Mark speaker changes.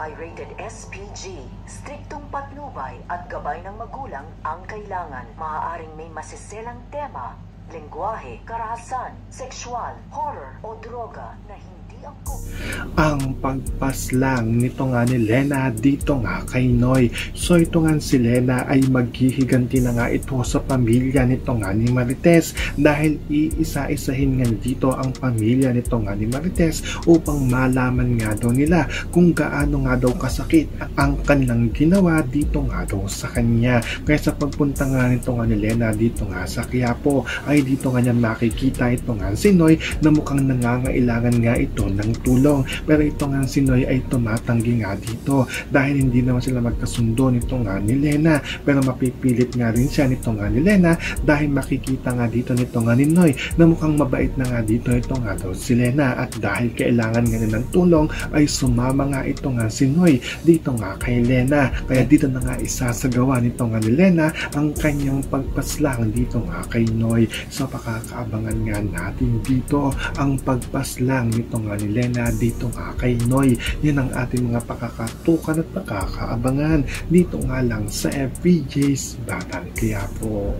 Speaker 1: I rated SPG. Striktong patnubay at gabay ng magulang ang kailangan. Maaaring may masiselang tema, lengguwahe, karahasan, sexual, horror o droga na hindi ang
Speaker 2: ang pagpaslang nito nga ni Lena dito nga kay Noy. So ito nga si Lena ay maghihiganti na nga ito sa pamilya nito nga ni Marites dahil iisa-isahin nga dito ang pamilya nito nga ni Marites upang malaman nga daw nila kung gaano nga daw kasakit ang kanilang ginawa dito nga daw sa kanya. Kaya sa pagpunta nga nito nga ni Lena dito nga sa Quiapo ay dito nga niya makikita ito nga si Noy na mukhang nangangailangan nga ito ng tulong. Pero ito nga si Noy ay tumatanggi nga dito dahil hindi naman sila magkasundo nito nga ni Lena. Pero mapipilit nga rin siya nito nga ni Lena dahil makikita nga dito nito nga ni Noy na mukhang mabait na nga dito ito nga daw si Lena at dahil kailangan nga ng tulong ay sumama nga ito nga si Noy dito nga kay Lena. Kaya dito na nga isasagawa nito nga ni Lena ang kanyang pagpaslang dito nga kay Noy. So pakakaabangan nga natin dito ang pagpaslang nito nga ni Lena dito nga kay Noy. Yan ang ating mga pakakatukan at pakakaabangan dito nga lang sa FPJ's Batang Quiapo.